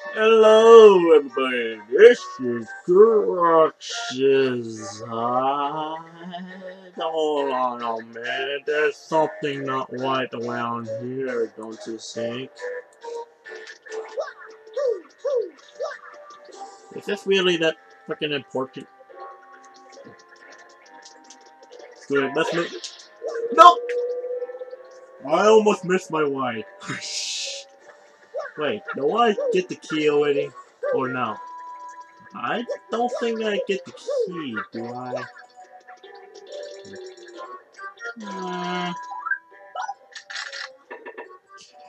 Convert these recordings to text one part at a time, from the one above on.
Hello, everybody. This is Grux's. Hold on a minute. There's something not right around here, don't you think? Is this really that freaking important? Good, let's move. No! I almost missed my wife. Wait, do I get the key already? Or no? I don't think I get the key, do I? Uh,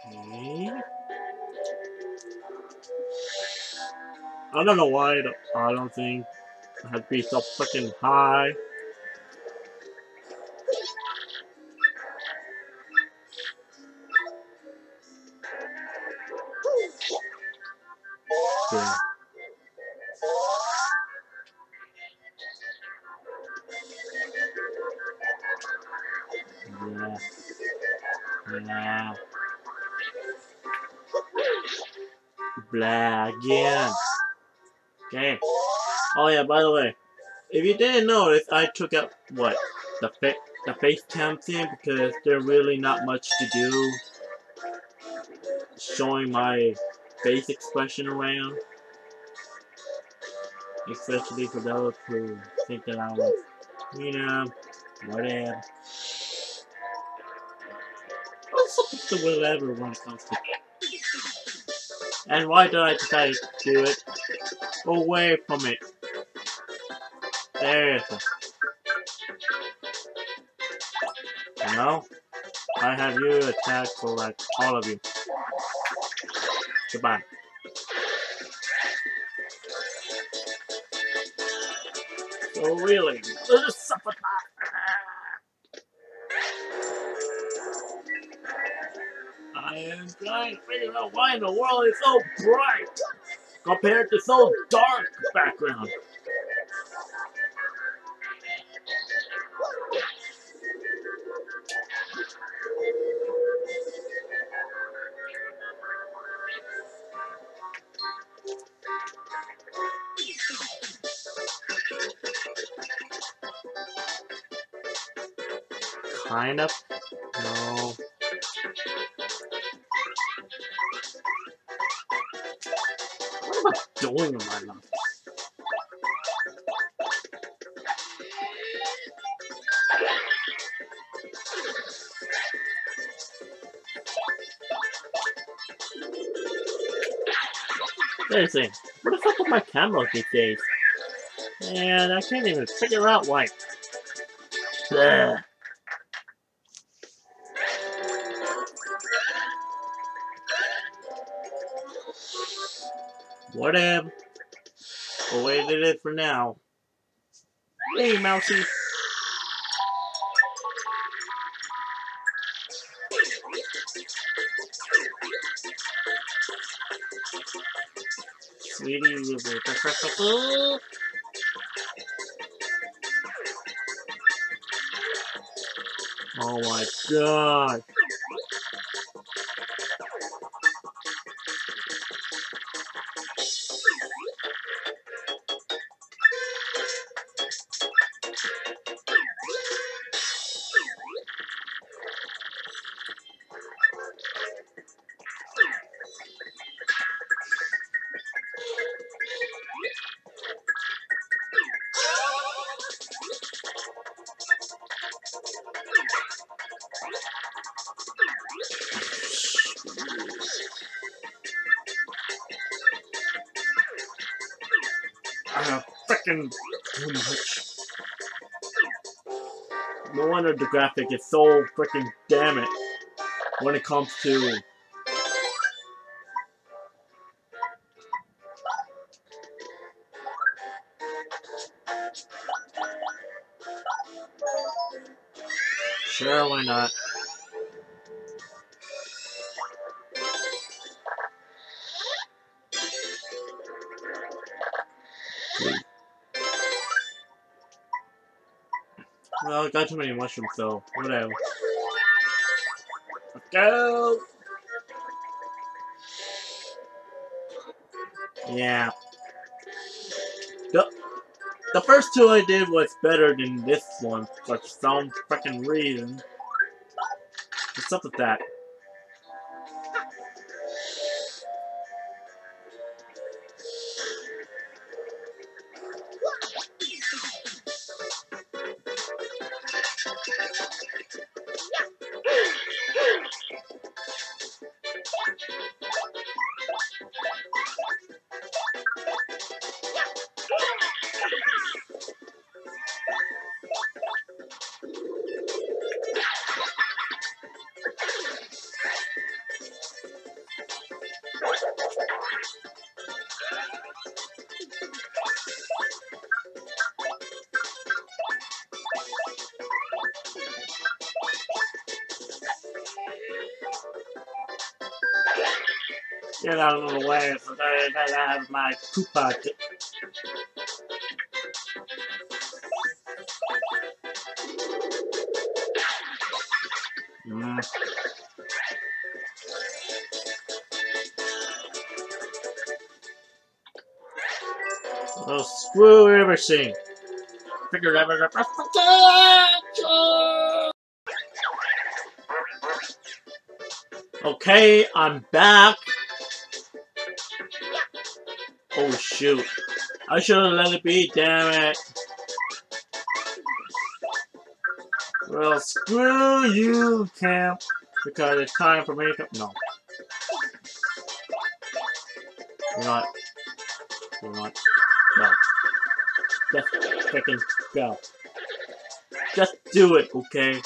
okay. I don't know why I don't, think I had to be so fucking high. Blah again. Okay. Oh yeah, by the way, if you didn't notice, I took out what the fa the face cam thing because there's really not much to do showing my face expression around. Especially for those who think that I was, you know, whatever. I'm supposed to whatever when it comes to. And why did I decide to do it? Away from it. There it is. No? I have you attack for like all of you. Goodbye. So really, I trying to figure out why in the world it's so bright compared to so dark background. Kind of. No. With my life? Seriously, what the fuck with my camera these days? And I can't even figure out why. Whatever. We'll wait for now. Hey, Mousy. Sweetie, you Oh my god. Graphic is so freaking damn it when it comes to Sure, why not? I got too many mushrooms, though. whatever. Let's go! Yeah. The, the first two I did was better than this one for some freaking reason. What's up with that? I have my Koopa. Mm. Well, screw everything. Figure out Okay, I'm back. Oh shoot. I should have let it be, damn it. Well, screw you, Camp. Because it's time for me to... No. You're not... You're not... No. Just freaking go. Just do it? Okay.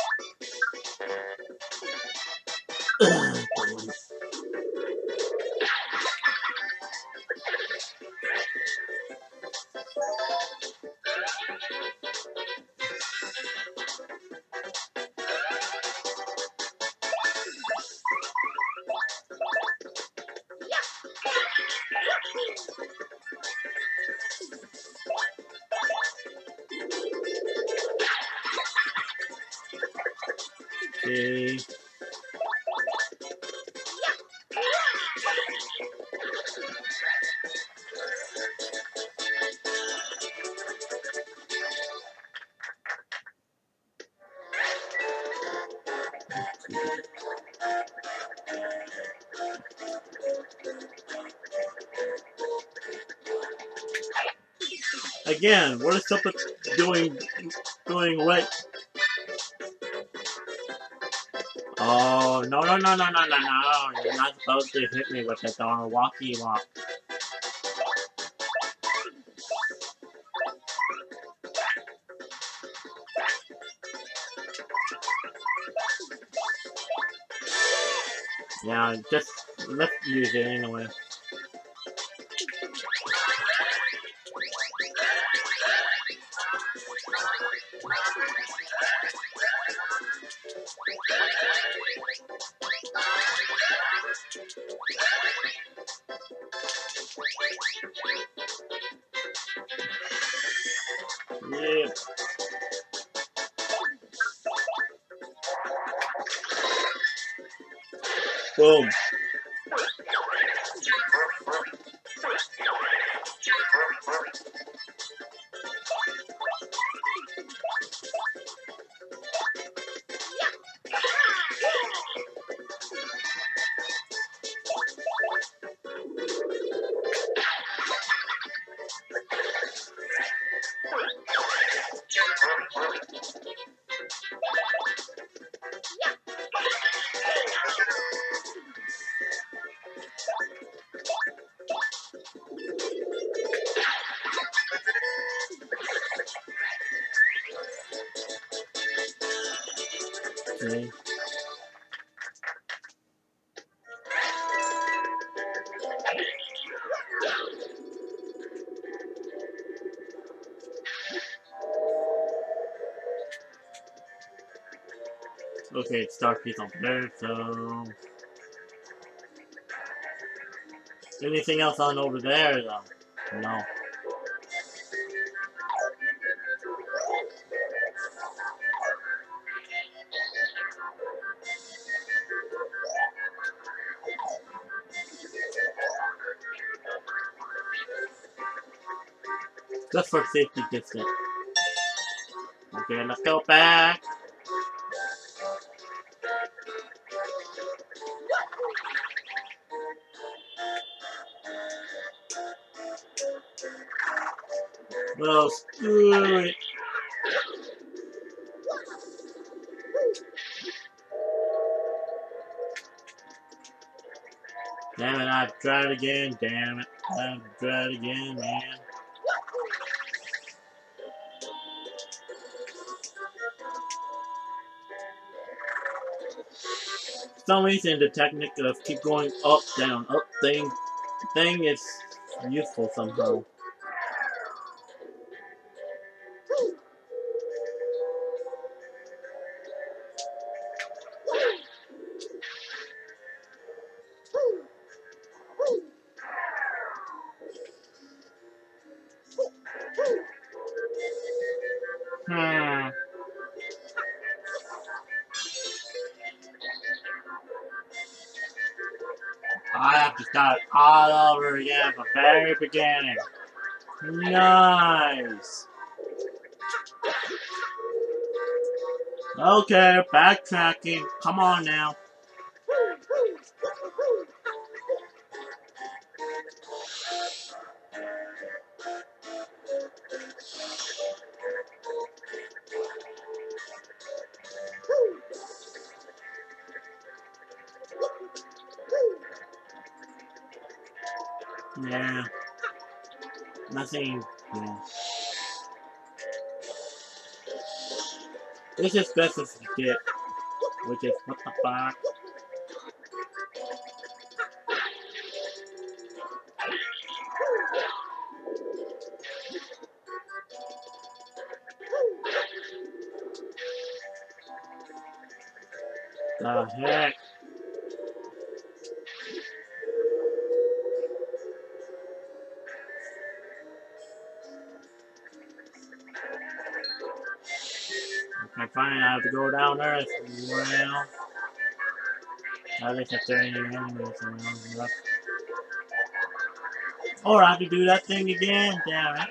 What with doing doing right? Oh no no no no no no no! You're not supposed to hit me with the darn walkie walk. Yeah, just let's use it anyway. Boom. Okay, it's dark over there. Anything else on over there, though? No. Just for safety distance. Okay, let's go back. Well, screw. Damn it, I've tried again, damn it. I've tried again, man. For some reason, the technique uh, of keep going up, down, up thing, thing is useful somehow. Very beginning. Nice. Okay, backtracking. Come on now. Yeah. Nothing. Yeah. This is best as you get. Which is what the fuck? The heck? Fine, I have to go down there as well. At least if there are any enemies around. Or I have to do that thing again, damn it.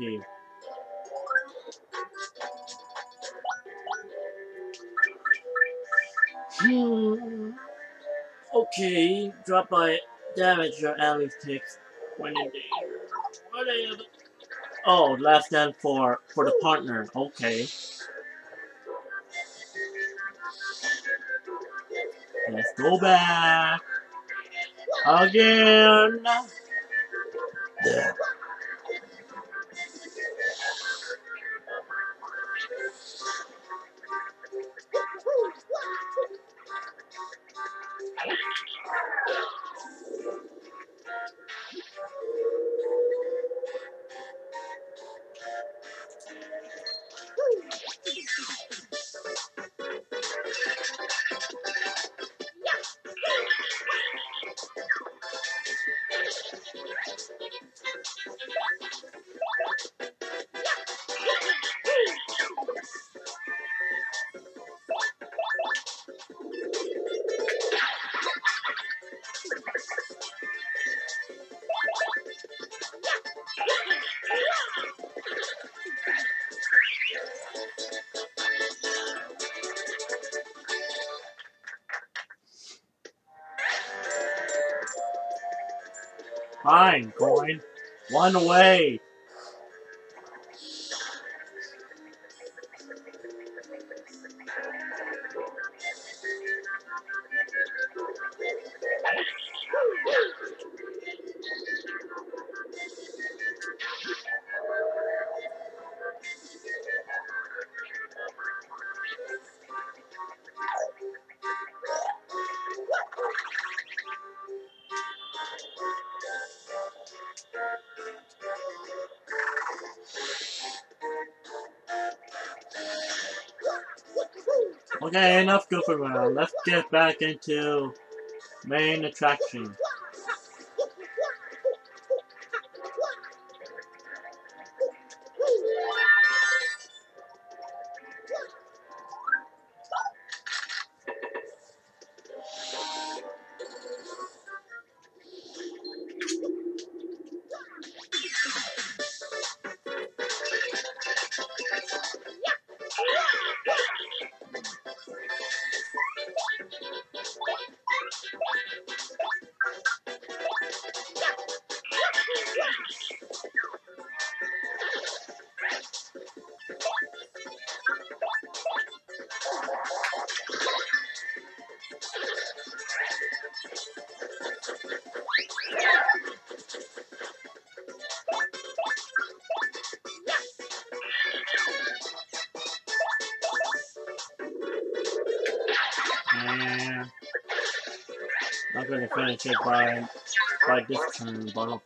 Down, Hmm. Okay, drop by damage your allies takes when in danger. What are you? Oh, last stand for for the partner. Okay. Let's go back again. Yeah. Fine, coin. One away. Okay, enough goofing around. Let's get back into main attraction.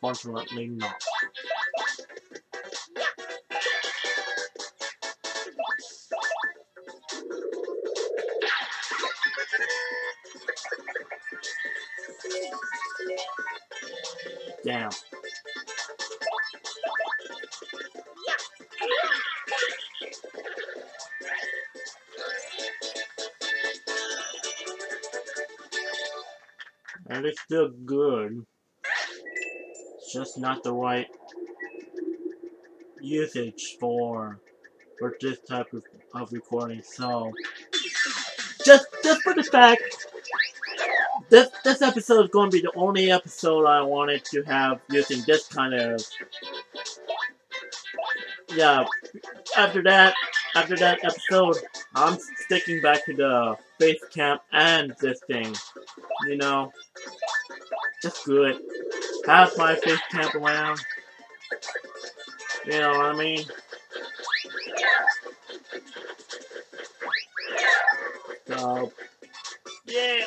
Unfortunately not. Damn. And it's still good. Just not the right usage for for this type of, of recording. So just just for the fact this this episode is going to be the only episode I wanted to have using this kind of yeah. After that, after that episode, I'm sticking back to the face cam and this thing. You know, just good. Have my face cam around. You know what I mean? So, yeah.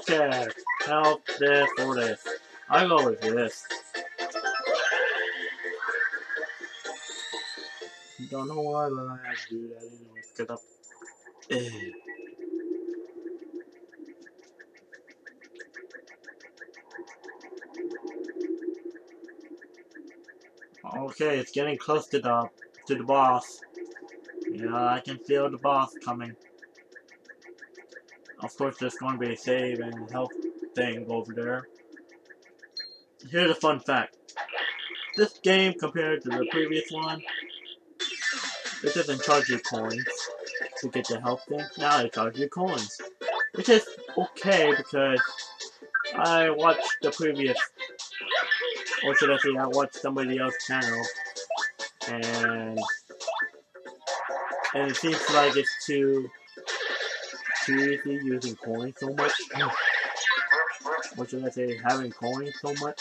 Okay, help this or this. I go with this. Don't know why, but I have to do that anyway. Get up. Eh. Okay, it's getting close to the to the boss. Yeah, I can feel the boss coming. Of course, there's going to be a save and health thing over there. Here's a fun fact. This game, compared to the previous one, it doesn't charge you coins to get the health thing. Now it charges you coins. Which is okay because I watched the previous, or should I say, I watched somebody else's channel, and and it seems like it's too easy using coins so much. What should I say, having coins so much?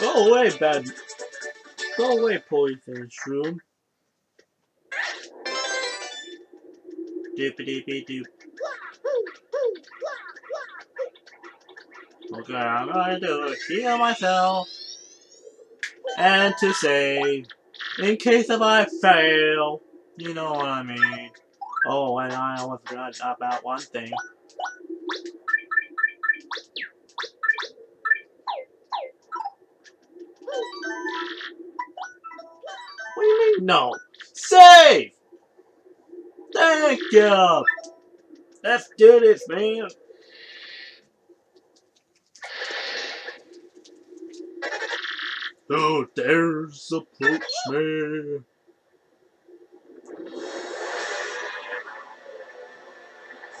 Go away, bad. Go away, poison shroom. Doopity doop. Okay, I'm gonna do is heal myself. And to save. In case if I fail. You know what I mean. Oh, and I almost forgot about one thing. What do you mean, no? Save! Thank you! Let's do this, man! There's a postman!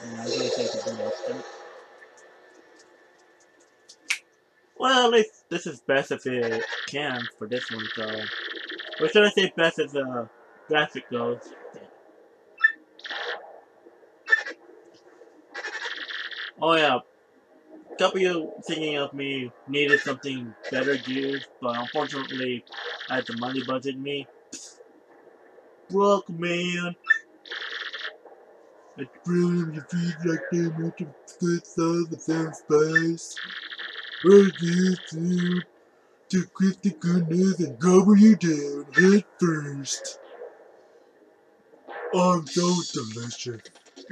Yeah, I was gonna say something else, but- Well, at least this is best if it can for this one, so... Or should I say best as the graphic goes? Oh yeah, of you thinking of me needed something better used, but unfortunately, I had the money budget me. Broke man. It's brilliant to like they meant to split all the same space. We're you to to grip the goodness and gobble you down head first. Oh, I'm so delicious.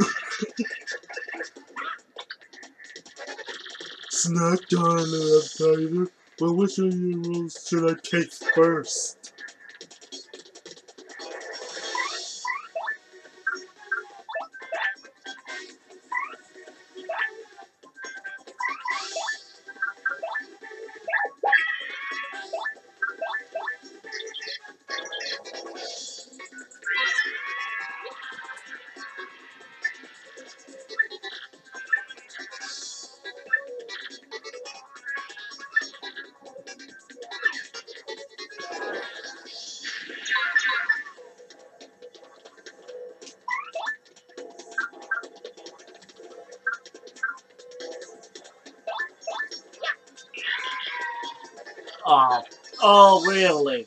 Snack time, appetizer. But which of your rolls should I take first? Oh, really?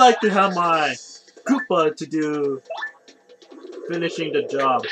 like to have my Koopa to do finishing the job.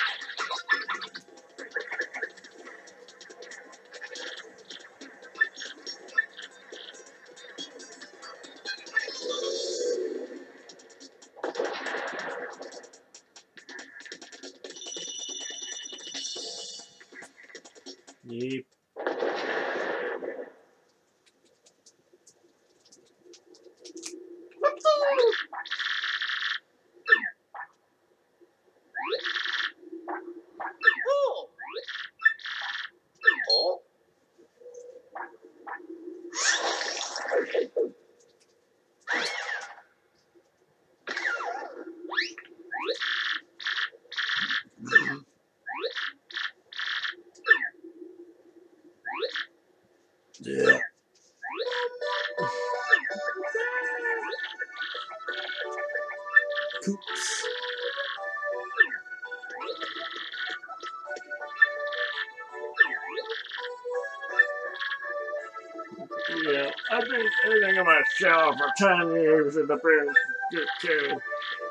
10 years in the British too.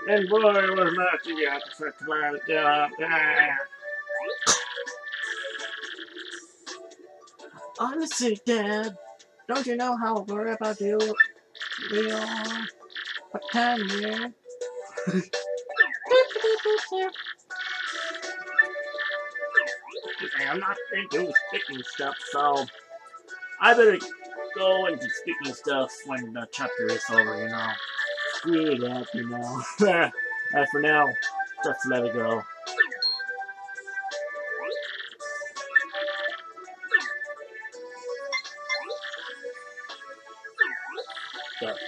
And boy, was not to get such a man job. Honestly, Dad, don't you know how worried about you we are 10 years? Okay, I'm not into speaking stuff, so I better go into speaking stuff when the chapter is over, you know. Screw that, you know. uh, for now, just let it go.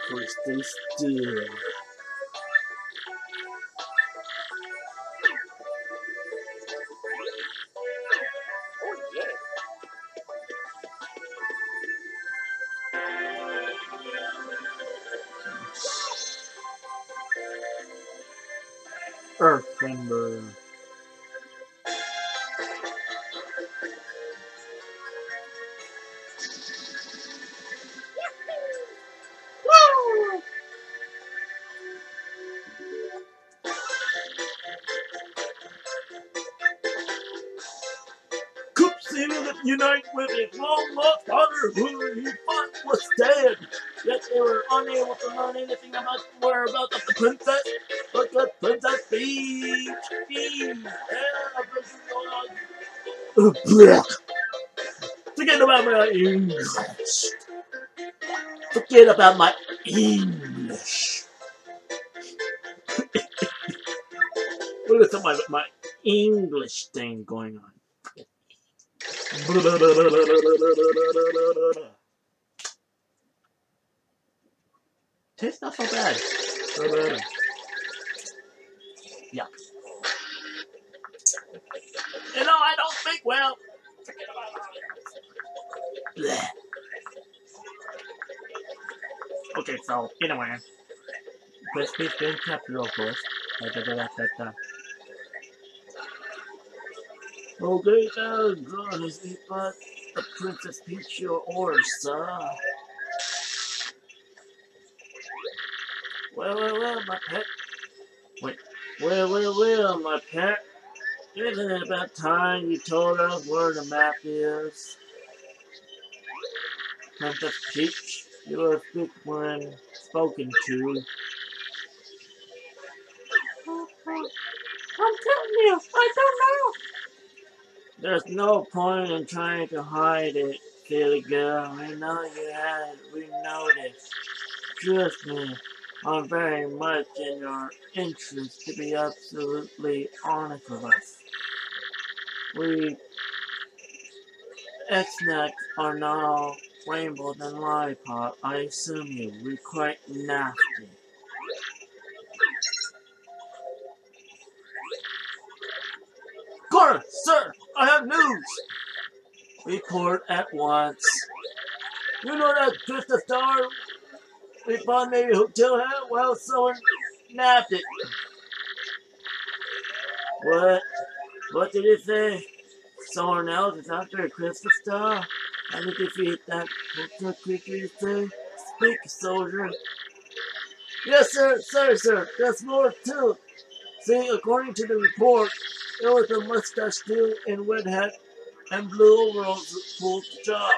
Please stay still. About my English. Look at my, my English thing going on. Tastes not so bad. Yeah. You know, I don't think well. Bleh. Okay, so anyway, press this game capital first. Da, da, da, da, da, da. Okay, so good is it, but the Princess Peach your orders, sir. Well, well, well, my pet. Wait. Well, well, well, my pet. Isn't it about time you told us where the map is? Princess Peach, you are a speak one spoken to. I'm telling you, I don't know. There's no point in trying to hide it, silly girl. We know you had it. We noticed. Trust me, I'm very much in your interest to be absolutely honest with us. We X-Nauts are now rainbow than lollipop. I assume you were quite nasty. Corner, sir, I have news. Report at once. You know that drift of star we found maybe hotel hat? Well, someone napped it. What? What did it say? Someone else is after a crystal star? How to defeat that creature you say? Speak, soldier. Yes, sir, sorry, sir. That's more too. See, according to the report, it was a mustache dude in red hat and blue overalls the job.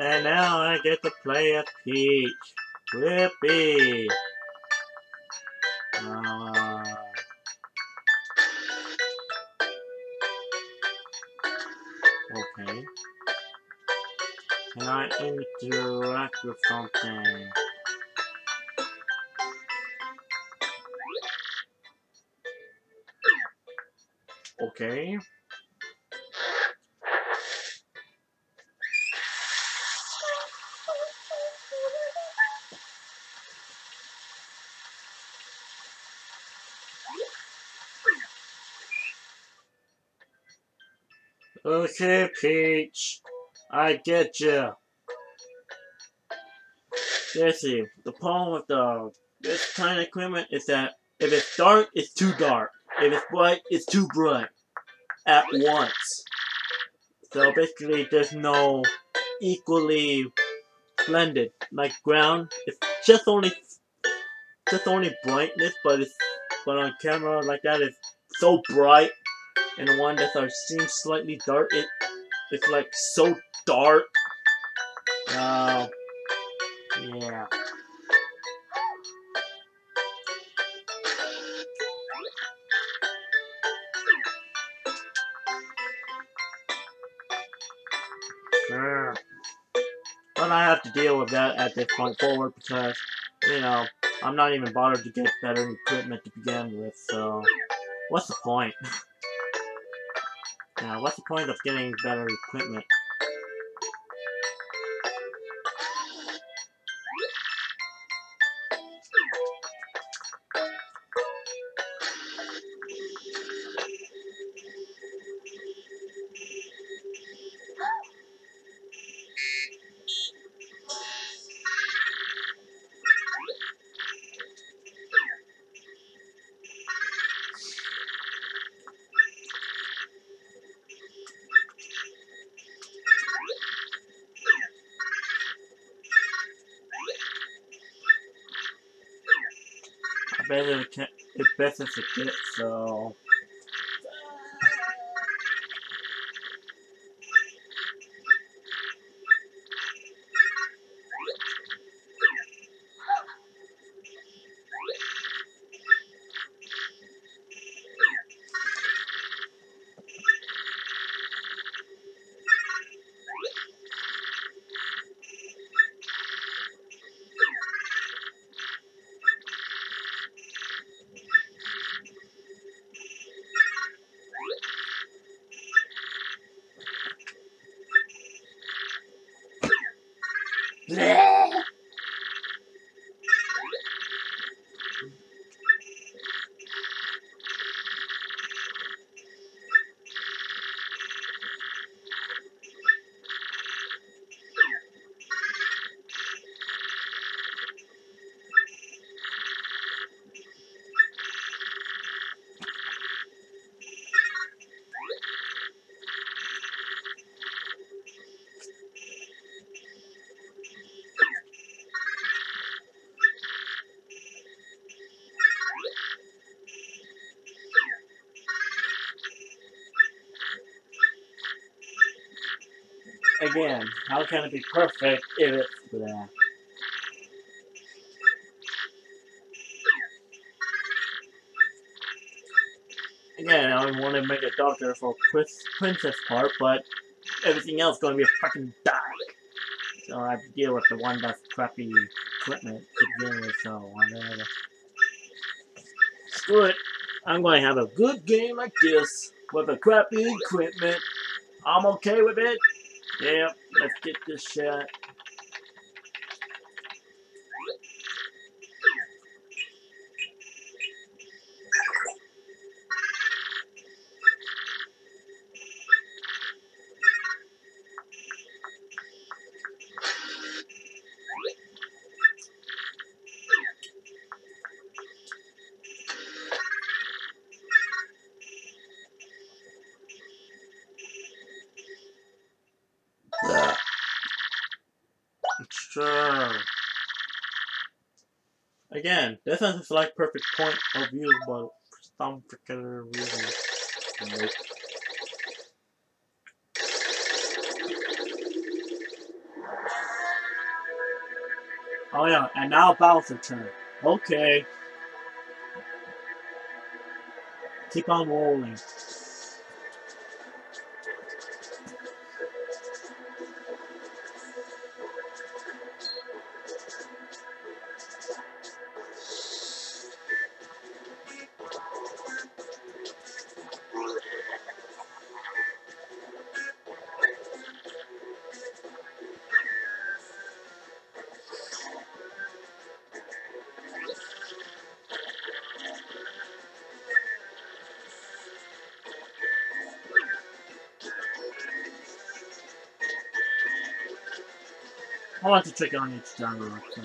And now I get to play a Peach. Whippy. Get you. Jesse, the problem with the this kind of equipment is that if it's dark, it's too dark. If it's bright, it's too bright. At once. So basically, there's no equally blended. Like ground, it's just only just only brightness, but it's but on camera like that, it's so bright and the one that are seems slightly dark, it it's like so dark. Uh, yeah. But I have to deal with that at this point forward because, you know, I'm not even bothered to get better equipment to begin with, so what's the point? Now, what's the point of getting better equipment? It best as it gets, so... Again, how can it be perfect if it's bleh? Again, I want to make a doctor for Prince, Princess part, but everything else going to be a fucking dark. So I have to deal with the one that's crappy equipment to begin with, so whatever. Screw it. I'm going to have a good game like this with a crappy equipment. I'm okay with it. Yep, let's get this shit. Again, this is a select perfect point of view, but for some particular reason. Nope. Oh yeah, and now Bowser turn. Okay. Keep on rolling. Check on each genre, so.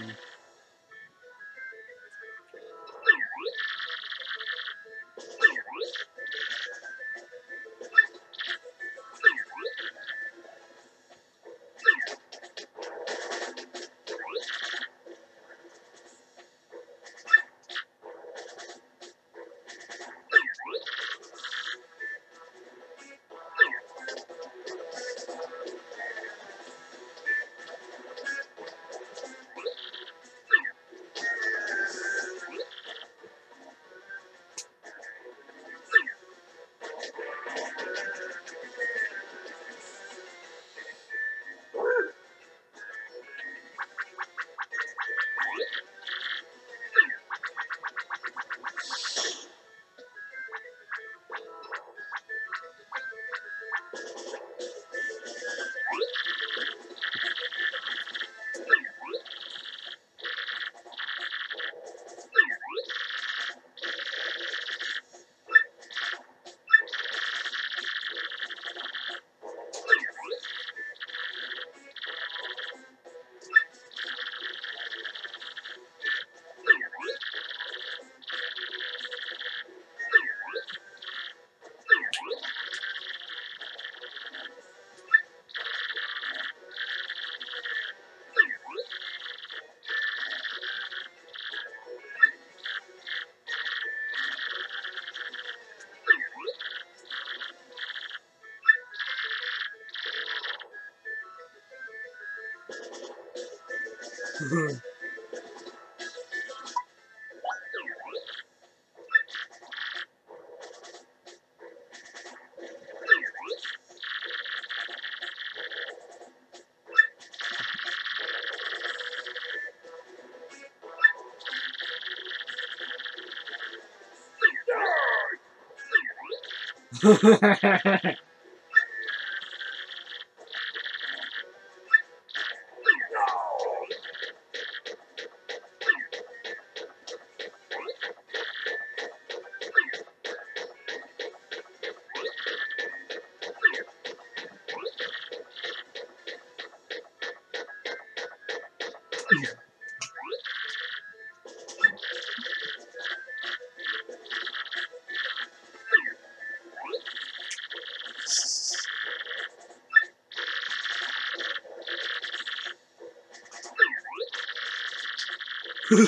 Mm-hmm.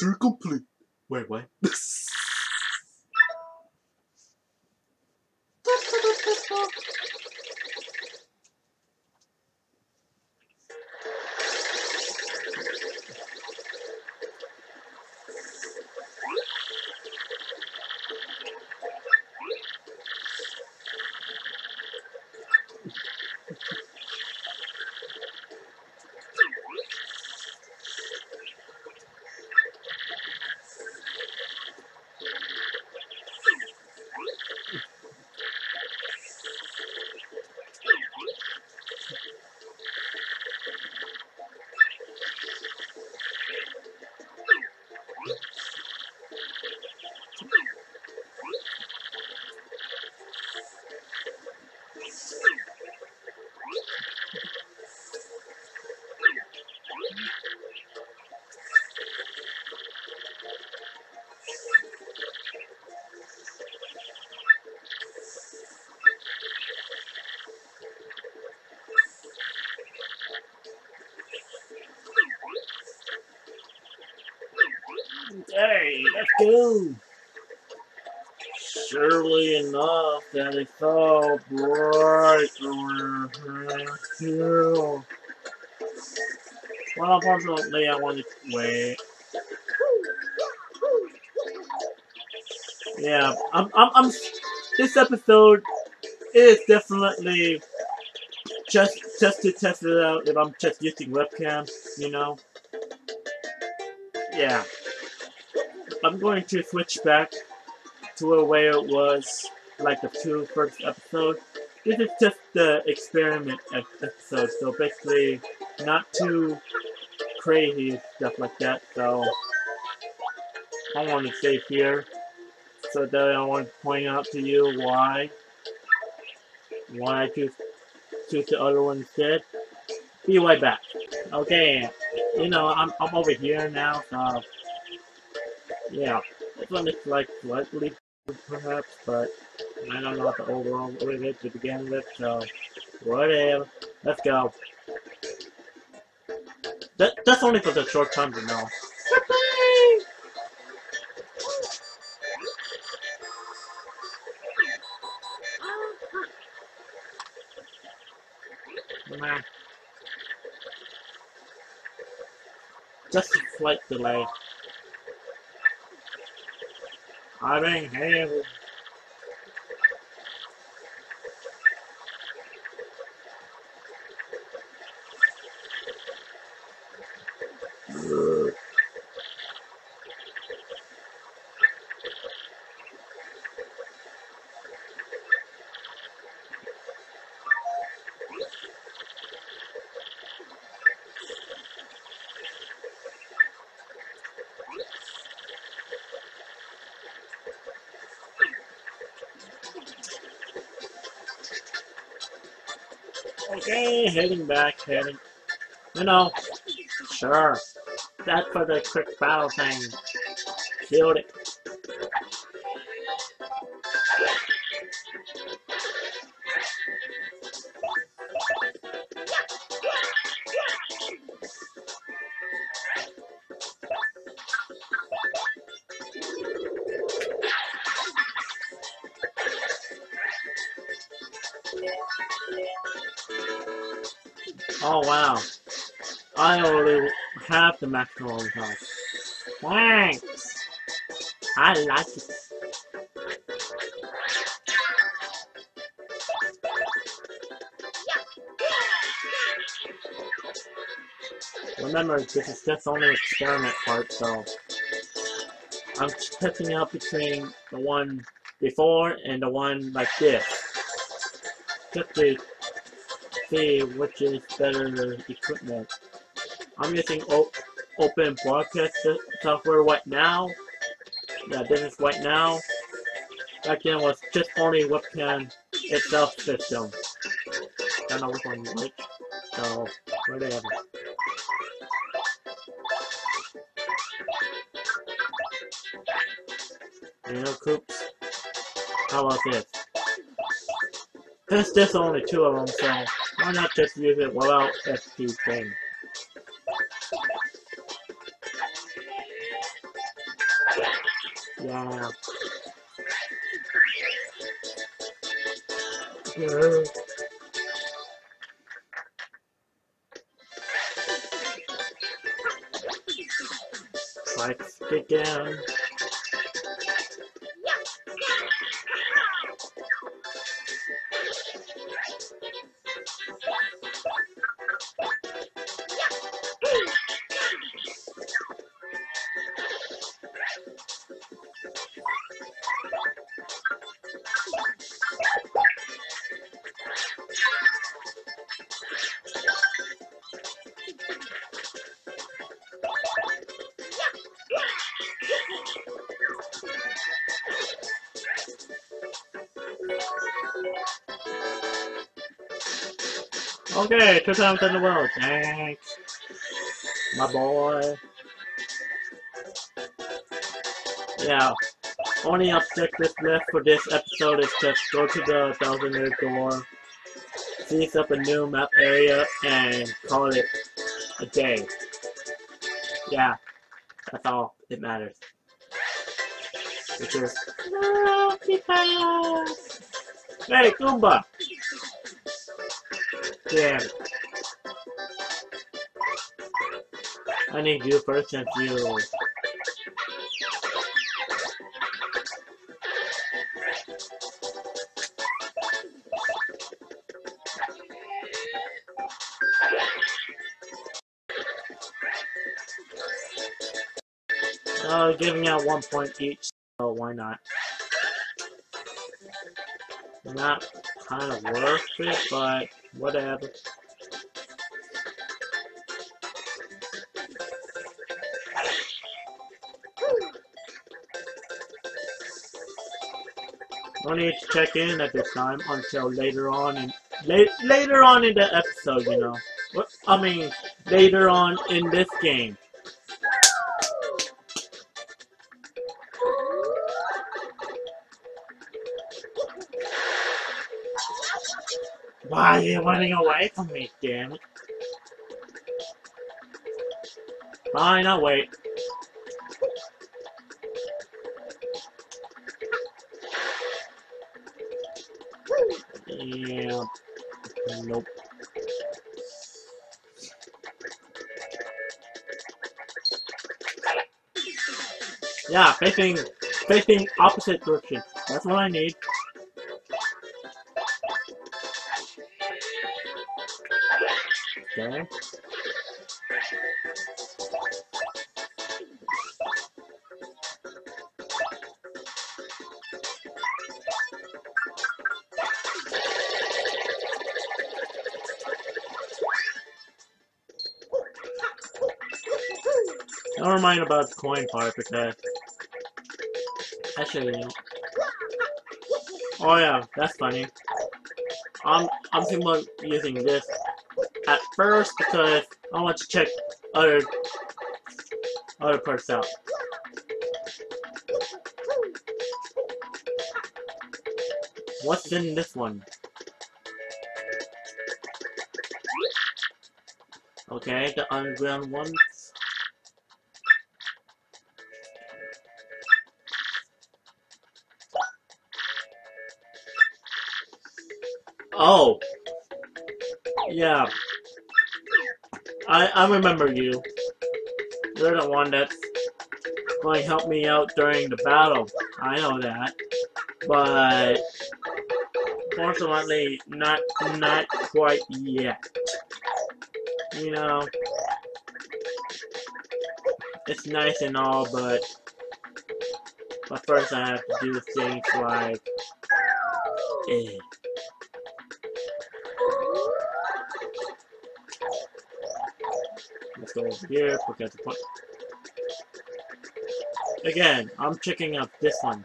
Capture complete. Wait, what? Let's go. Surely enough, that is so bright over here. Well, unfortunately, I want to wait. Yeah, I'm, I'm, I'm, this episode is definitely just, just to test it out if I'm just using webcam, you know? Yeah. I'm going to switch back to a way it was like the two first episodes. This is just the experiment episode, so basically not too crazy stuff like that, so I want to stay here. So that I want to point out to you why why I choose, choose the other one instead. Be right back. Okay, you know, I'm, I'm over here now, so yeah, this one looks like slightly perhaps, but I don't know what the overall it to begin with, so whatever. Let's go. That, that's only for the short time to know. Just a slight delay. I think handled. Back, heading. You know, sure. That for the quick battle thing. Killed it. Oh wow. I already have the maximum health. Thanks. I like it. Remember, this is just only experiment part, so I'm testing out between the one before and the one like this. Just to see which is better equipment. I'm using o open broadcast software right now. Yeah, this is right now. Back then was just only webcam itself system. I Don't know which one which. So whatever. You know, Koops? How about this? There's just only two of them, so why not just use it without SP thing? Yeah. Yeah. Let's begin. Okay, two times in a row. Thanks. My boy. Yeah. Only objective left for this episode is just go to the thousand year door, seize up a new map area, and call it a day. Yeah. That's all it matters. Which ah, is Hey, Goomba! Damn. I need you first and you... Uh, giving out one point each, so why not? Not kind of worth it, but whatever. No need to check in at this time until later on in late later on in the episode, you know. I mean, later on in this game. Why are you running away from me, damn it? Fine, I'll wait. Yeah. Nope. Yeah, facing facing opposite direction. That's what I need. Okay. Never mind about the coin part because actually, oh yeah, that's funny. I'm I'm thinking about using this at first because I want to check other other parts out. What's in this one? Okay, the underground ones. Oh. Yeah. I I remember you. You're the one that's going to help me out during the battle. I know that. But fortunately not not quite yet. You know. It's nice and all, but but first I have to do things like eh. Let's go over here, at the point. Again, I'm checking out this one.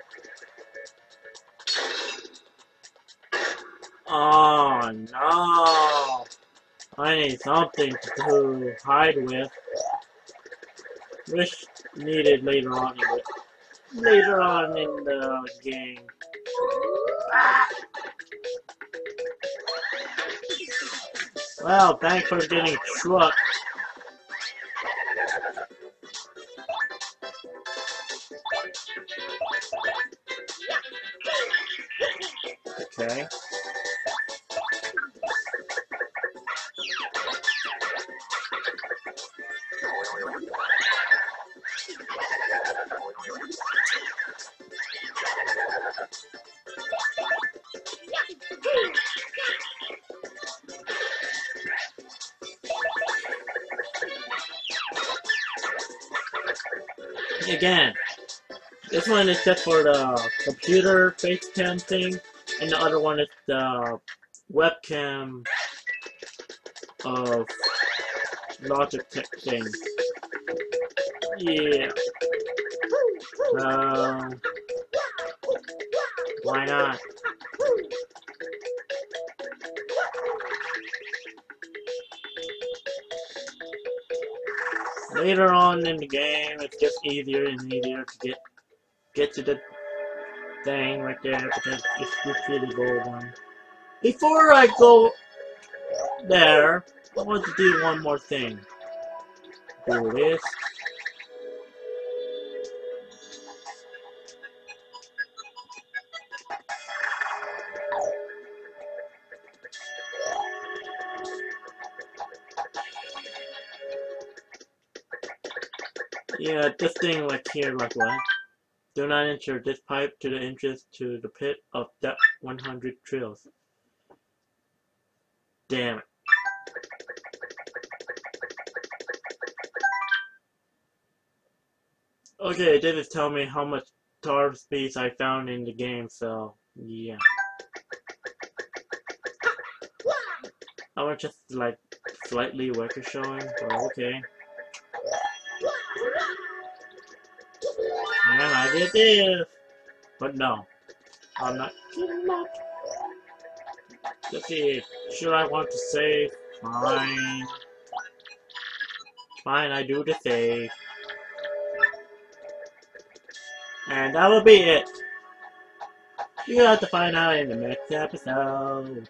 Oh no! I need something to hide with. Wish needed later on in the later on in the game. Well, thanks for getting struck. Just for the computer facecam thing, and the other one is the webcam of Logitech thing. Yeah. So, why not? Later on in the game, it gets easier and easier to get get to the thing right there because it's this really gold one. Before I go there, I want to do one more thing. Do this. Yeah, this thing like here, like what? Do not enter this pipe to the entrance to the pit of depth 100 Trials. Damn it. Okay, it didn't tell me how much tar space I found in the game, so yeah. I was just like slightly weaker showing, but okay. And I did this. But no. I'm not giving up. Let's see. Should I want to save? Fine. Fine, I do the save. And that will be it. You have to find out in the next episode.